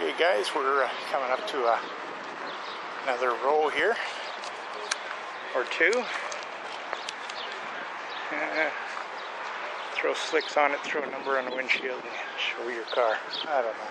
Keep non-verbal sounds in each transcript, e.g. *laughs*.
Okay, guys, we're uh, coming up to uh, another row here, or two. *laughs* Throw slicks on it, throw a number on the windshield, and show your car. I don't know.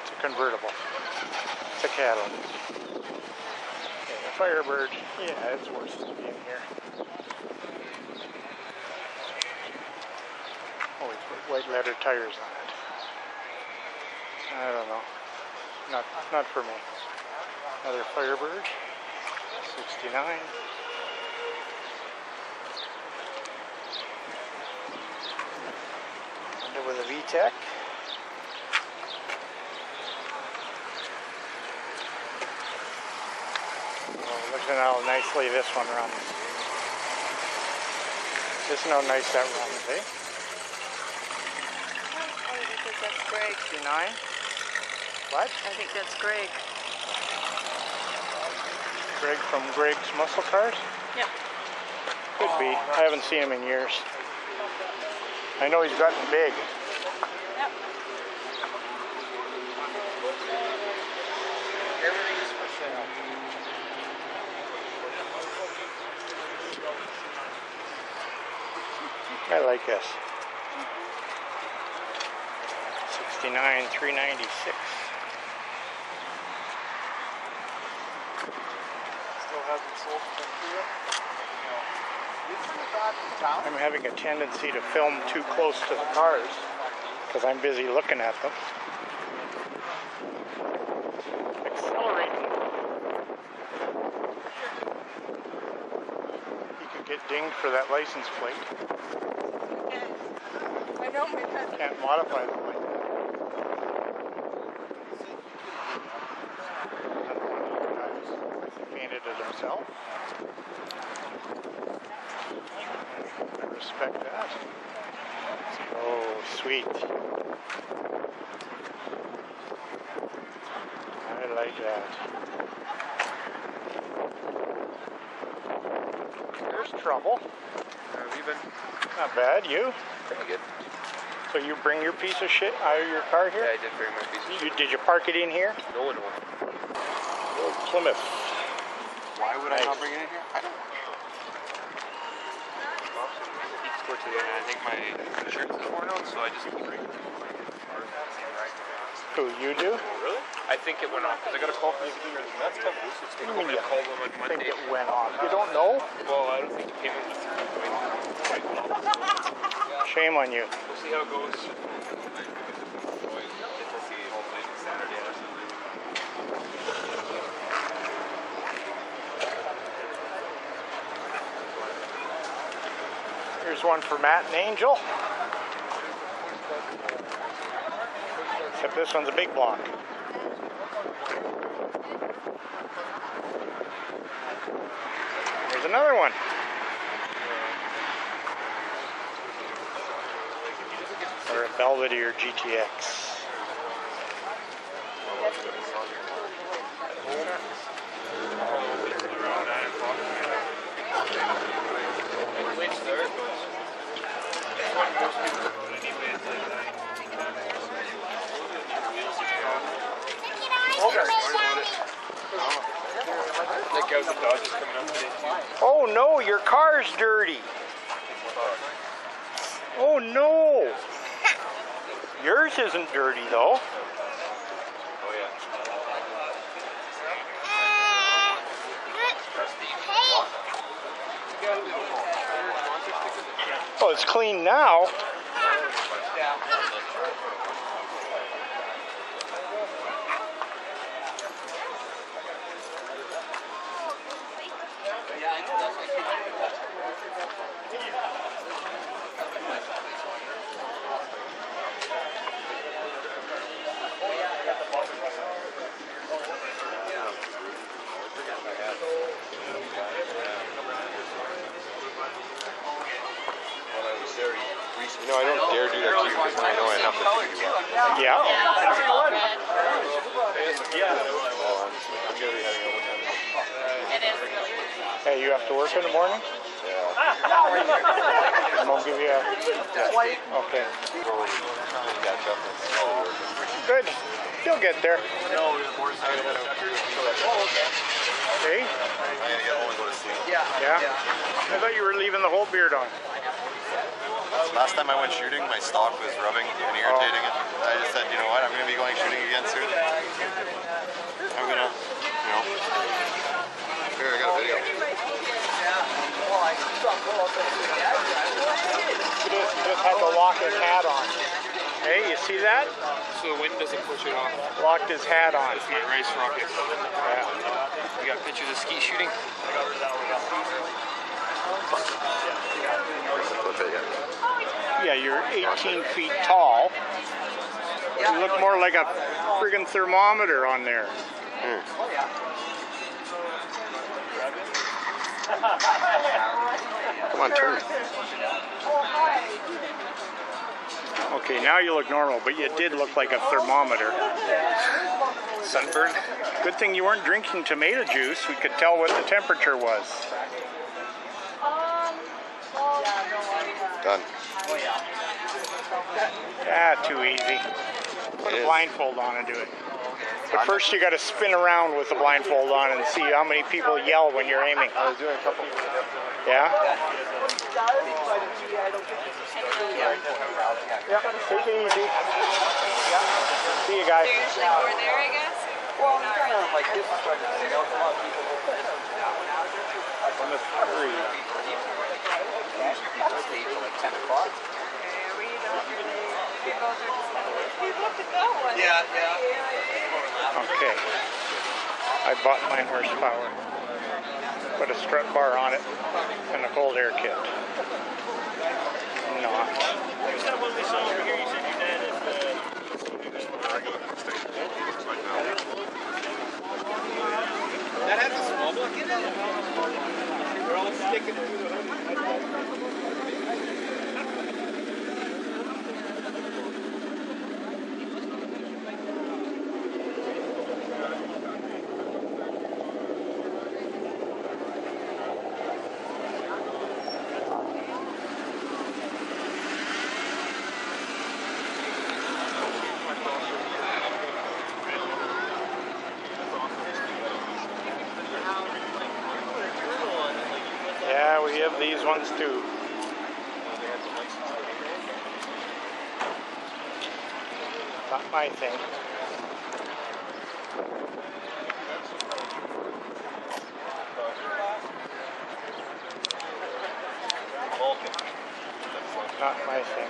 It's a convertible. It's a Cadillac. The Firebird, yeah, it's worth being here. Oh, white letter tires on it. I don't know. Not not for me. Another Firebird. 69. Honda with a VTEC. Oh, look at how nicely this one runs. Listen how nice that runs, eh? That's Greg. 69. What? I think that's Greg. Greg from Greg's Muscle Cars? Yep. Could be. I haven't seen him in years. I know he's gotten big. Yep. Everything is for sale. I like this. 369, 396. I'm having a tendency to film too close to the cars because I'm busy looking at them. Accelerating. he could get dinged for that license plate. I know because Can't modify the plate. It himself. I respect that. Oh, sweet. I like that. There's trouble. Have you been? Not bad. You? Pretty good. So you bring your piece of shit out of your car here? Yeah? I did bring my piece of You, did you park it in here? No one will. Old Plymouth. Why would I not bring it in here? I don't know. For today, and I think my insurance is worn out, so I just keep bringing it. Who, you do? Really? I think it went off because I got a call from the insurance. That's tough. This is What do you mean I you called them on think Monday. it went off? You don't know? Well, I don't think the payment was quite quite Shame on you. We'll see how it goes. Get to see hopefully Saturday or something. Here's one for Matt and Angel. Except this one's a big block. There's another one. Or a Belvedere GTX. Which there? That guy with the Dodgers coming up today too. Oh no, your car's dirty. Oh no. Yours isn't dirty though. It's clean now. You know, I don't dare do that to you because I know I have to figure you out. Yeah. I'm, I'm gonna be having a good time. It is really good. Hey, you have to work in the morning? Yeah. I'm gonna give you a, okay. Catch up and slowly working. Good. You'll get there. No, the more side of it. Hey? I gotta get home and go to sleep. Yeah? I thought you were leaving the whole beard on. Last time I went shooting, my stock was rubbing and irritating it. I just said, you know what, I'm gonna be going shooting again soon. I'm gonna, you know. Here, I got a video. He just, he just had to lock his hat on. Hey, you see that? So the wind doesn't push it off. Locked his hat on. That's my race rocket. Yeah. You got pictures of skeet shooting? Yeah, you're 18 feet tall. You look more like a friggin' thermometer on there. Hmm. Come on, turn. Okay, now you look normal, but you did look like a thermometer. Sunburn? Good thing you weren't drinking tomato juice. We could tell what the temperature was. Ah, too easy. Put It a is. blindfold on and do it. But first you gotta spin around with the blindfold on and see how many people yell when you're aiming. I was doing a couple. Yeah? Yeah, take it easy. See you guys. They're usually more there, I guess. Well, kind of like this is trying to you know, a lot of people On the three. Stay till like 10 o'clock. Okay, we don't really. We both are. We looked at that one. Yeah, yeah. Okay. I bought my horsepower. Put a strut bar on it and a cold air kit. Not. That has a small block in it? They're all sticking to the Thank you. We have these ones too. Not my thing. Not my thing.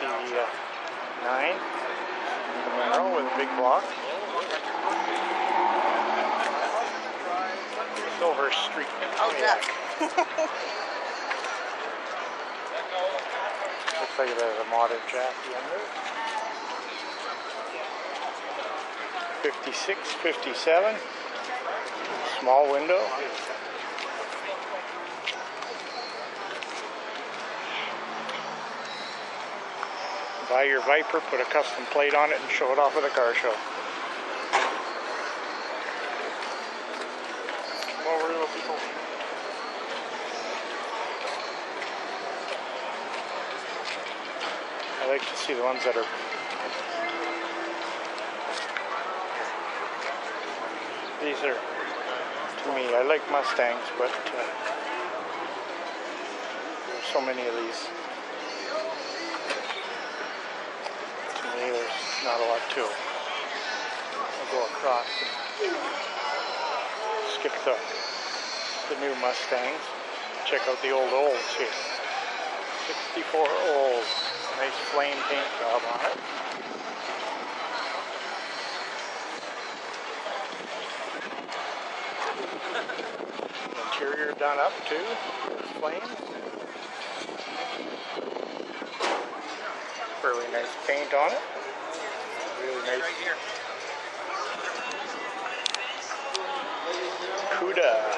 The uh, nine Camaro with a big block. Silver Streak. Oh, yeah. *laughs* Looks like has a modern chassis under it. 56, 57. Small window. Buy your Viper, put a custom plate on it, and show it off at a car show. Come over, little people. I like to see the ones that are. These are, to me, I like Mustangs, but uh, there's so many of these. To me, there's not a lot to it. I'll go across and skip the, the new Mustangs. Check out the old olds here. 64 old. Nice flame paint job on it. Interior done up too. Flame. Really nice paint on it. Really nice. Cuda.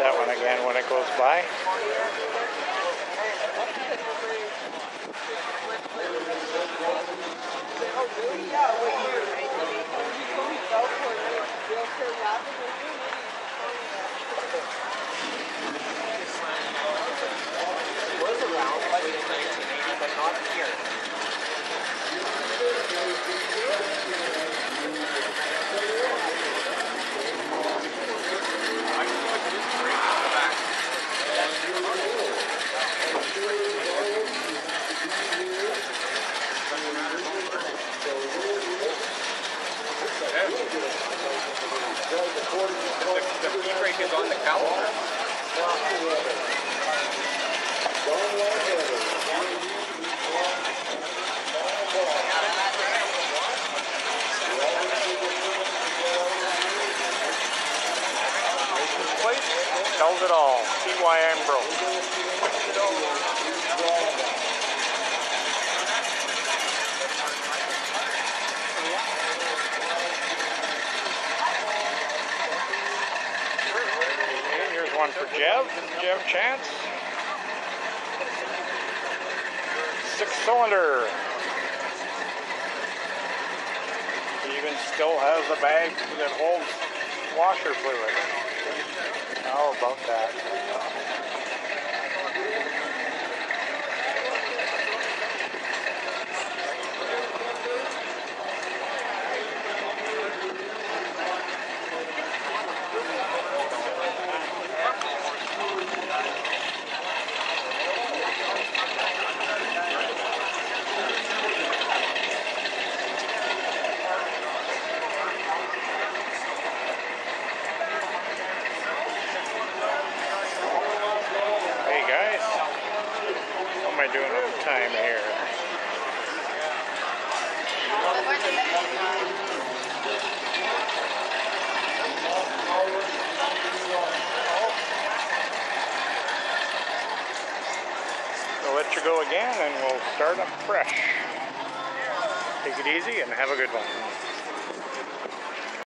that one again when it goes by. was around like in 1980, but not here. The, the heat break is on the calendar. License plate tells it all. See why I'm broke. Okay, here's one for Jev. Jev Chance. Six cylinder. Even still has a bag that holds washer fluid. How about that? Hey guys, time here? We'll let you go again and we'll start up fresh. Take it easy and have a good one.